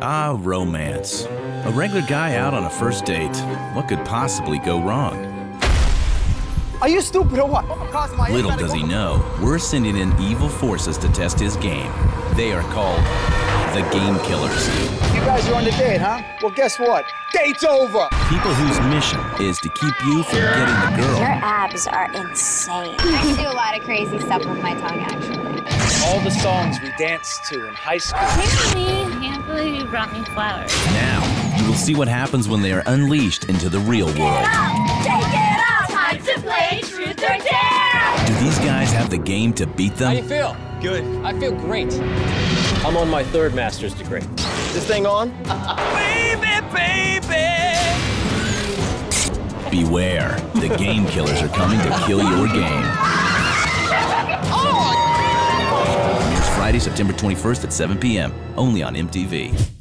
Ah, romance. A regular guy out on a first date. What could possibly go wrong? Are you stupid or what? Little does he know, we're sending in evil forces to test his game. They are called the Gamekillers. You guys are on the date, huh? Well, guess what? Date's over! People whose mission is to keep you from getting the girl. Your abs are insane. I do a lot of crazy stuff with my tongue, actually. All the songs we danced to in high school. Hey, honey, can't believe you brought me flowers. Now, you will see what happens when they are unleashed into the real world. Take it out! Time to play truth or dare! Do these guys have the game to beat them? How you feel? Good. I feel great. I'm on my third master's degree. This thing on? Baby, baby! Beware, the Gamekillers are coming to kill your game. Premieres oh, Friday, September 21st at 7 p.m. Only on MTV.